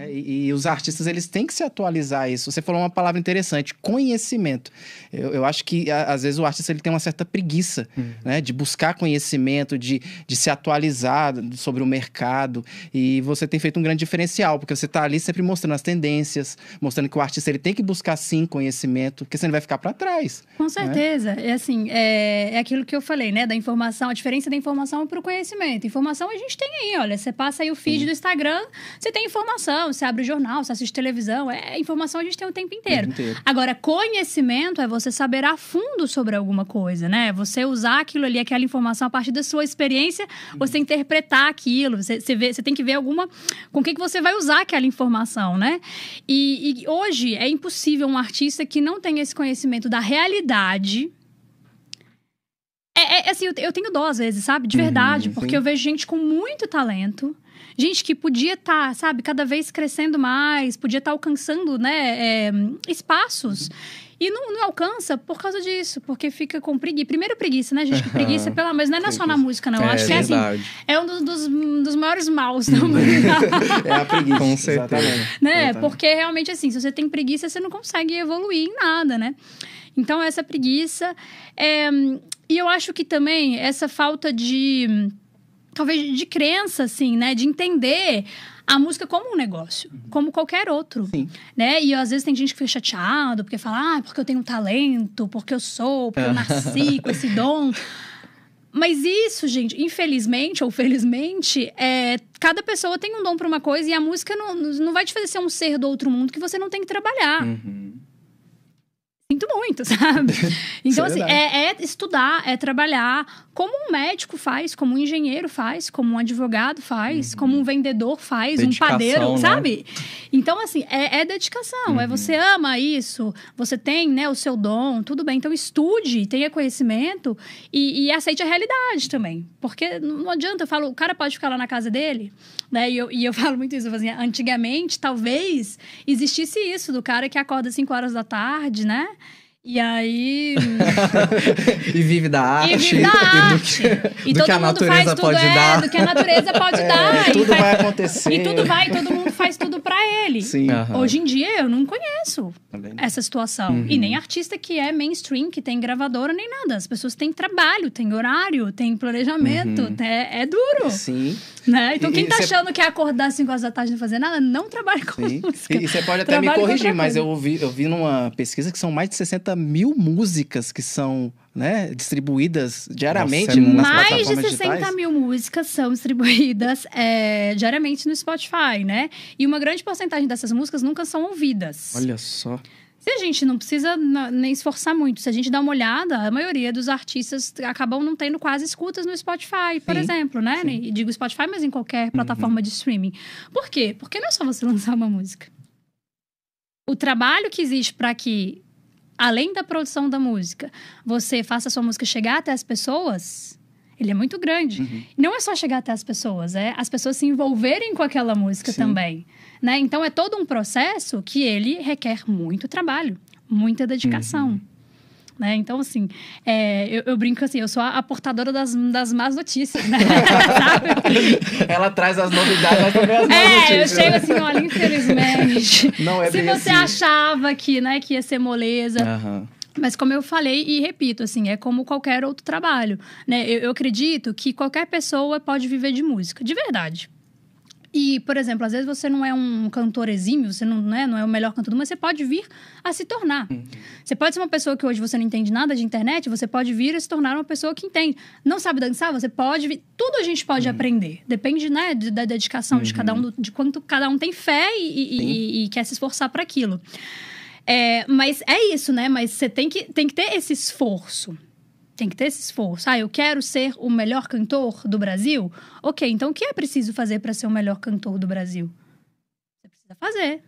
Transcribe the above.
É, e, e, os artistas eles têm que se atualizar isso. Você falou uma palavra interessante, conhecimento. Eu, eu acho que a, às vezes o artista ele tem uma certa preguiça, uhum. né, de buscar conhecimento, de, de se atualizar sobre o mercado. E você tem feito um grande diferencial, porque você está ali sempre mostrando as tendências, mostrando que o artista ele tem que buscar sim conhecimento, porque senão ele vai ficar para trás. Com né? certeza. Né? É assim, é, é aquilo que eu falei, né, da informação, a diferença da informação para o conhecimento. Informação a gente tem aí, olha, você passa aí o feed sim. do Instagram, você tem informação, você abre o jornal, você assiste televisão, é informação a gente tem o tempo inteiro. O inteiro. Agora, conhecimento é você saber a fundo sobre alguma coisa, né? Você usar aquilo ali, aquela informação a partir da sua experiência, você interpretar aquilo, você, você, vê, você tem que ver alguma. com o que, que você vai usar aquela informação, né? E, e hoje é impossível um artista que não tenha esse conhecimento da realidade. É, é assim, eu, eu tenho dó às vezes, sabe? De verdade, uhum, porque eu vejo gente com muito talento gente que podia estar, tá, sabe, cada vez crescendo mais, podia estar tá alcançando, né, é, espaços. E não, não, alcança por causa disso, porque fica com preguiça. Primeiro preguiça, né, gente? Que preguiça, pelo menos, não é só na música, não. É, acho que é assim. É um dos, dos, dos maiores maus da É a preguiça. Com certeza. Né? Porque realmente, assim, se você tem preguiça, você não consegue evoluir em nada, né? Então, essa preguiça. É... E eu acho que também essa falta de talvez de crença, assim, né? De entender a música como um negócio, uhum. como qualquer outro, Sim. né? E às vezes tem gente que fica chateado porque fala, ah, porque eu tenho talento, porque eu sou, porque eu nasci com esse dom. Mas isso, gente, infelizmente ou felizmente, é, cada pessoa tem um dom para uma coisa e a música não, não vai te fazer ser um ser do outro mundo que você não tem que trabalhar. Uhum. Sinto muito, sabe? Então, assim, é, é, estudar, é trabalhar como um médico faz, como um engenheiro faz, como um advogado faz, uhum. como um vendedor faz, dedicação, um padeiro, né? sabe? Então, assim, é, é dedicação. É uhum. É você ama isso, você tem né, o seu dom, tudo bem. Então, estude, tenha conhecimento e, e aceite a realidade também. Porque não adianta, eu falo, o cara pode ficar lá na casa dele, né? E eu, e eu falo muito isso, eu falo assim, antigamente, talvez existisse isso, do cara que acorda às 5 horas da tarde, né? E aí. e vive da arte. E vive da arte. E, do que, e todo que a natureza tudo, pode é, dar. Do que a natureza pode é, dar. Tudo faz, vai acontecer. E tudo vai, todo mundo faz tudo para ele. Sim. Uhum. Hoje em dia eu não conheço Também. essa situação. Uhum. E nem artista que é mainstream, que tem gravadora, nem nada. As pessoas têm trabalho, têm horário, têm planejamento. Uhum. É, é duro. Sim. Né? Então, e, quem tá cê... achando que é acordar às 5 horas da tarde e não fazer nada, não trabalha com Sim. música. E, você pode até me corrigir, mas eu vi, eu vi numa pesquisa que são mais de 60 60 mil músicas que são né, distribuídas diariamente Nossa, é nas Mais de 60 digitais. mil músicas são distribuídas é, diariamente no Spotify, né? E uma grande porcentagem dessas músicas nunca são ouvidas. Olha só. Se a gente não precisa nem esforçar muito, se a gente dá uma olhada, a maioria dos artistas acabam não tendo quase escutas no Spotify, por sim, exemplo, né? Sim. E digo Spotify, mas em qualquer uhum. plataforma uhum. de streaming. Por quê? Porque não é só você lançar uma música. O trabalho que existe para que além da produção da música, você faça a sua música chegar até as pessoas, ele é muito grande. Uhum. Não é só chegar até as pessoas, é as pessoas se envolverem com aquela música Sim. também. Né? Então é todo um processo que ele requer muito trabalho, muita dedicação. Uhum. Né? Então, assim, é, eu, eu, brinco assim, eu sou a, a, portadora das, das más notícias, né? Ela traz as novidades, mas também as más é, notícias. É, eu chego assim, olha, infelizmente. Não é Se você assim. achava que, né, que ia ser moleza. Uhum. Mas como eu falei e repito, assim, é como qualquer outro trabalho, né? Eu, eu acredito que qualquer pessoa pode viver de música, de verdade. E, por exemplo, às vezes você não é um cantor exímio, você não, né, não é o melhor cantor do mundo, mas você pode vir a se tornar. Uhum. Você pode ser uma pessoa que hoje você não entende nada de internet, você pode vir a se tornar uma pessoa que entende. Não sabe dançar, você pode vir. Tudo a gente pode uhum. aprender. Depende, né, da dedicação uhum. de cada um, de quanto cada um tem fé e, e, e, e quer se esforçar para aquilo. É, mas é isso, né? Mas você tem que, tem que ter esse esforço. Tem que ter esse esforço. Ah, eu quero ser o melhor cantor do Brasil? Ok, então o que é preciso fazer para ser o melhor cantor do Brasil? Você precisa fazer.